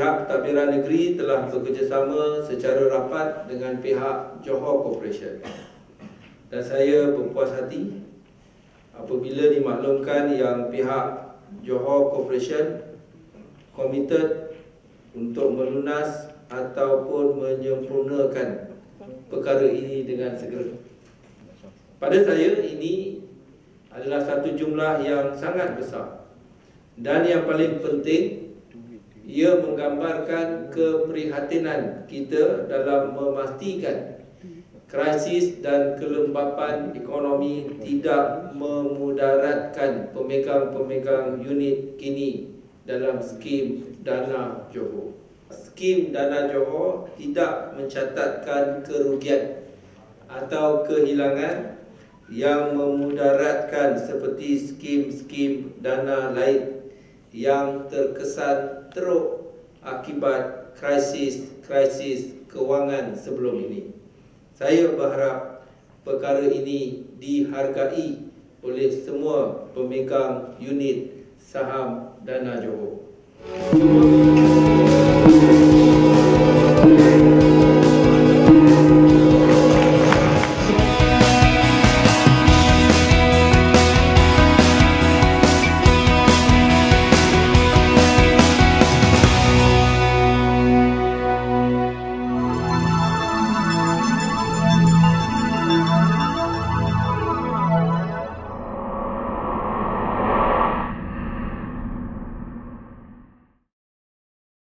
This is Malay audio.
pihak pentadbiran negeri telah bekerjasama secara rapat dengan pihak Johor Corporation. Dan saya berpuas hati apabila dimaklumkan yang pihak Johor Corporation komited untuk melunas ataupun menyempurnakan perkara ini dengan segera. Pada saya ini adalah satu jumlah yang sangat besar dan yang paling penting ia menggambarkan keprihatinan kita dalam memastikan krisis dan kelembapan ekonomi tidak memudaratkan pemegang-pemegang unit kini dalam skim dana Johor. Skim dana Johor tidak mencatatkan kerugian atau kehilangan yang memudaratkan seperti skim-skim dana lain yang terkesan teruk akibat krisis-krisis kewangan sebelum ini. Saya berharap perkara ini dihargai oleh semua pemegang unit saham Dana Johor.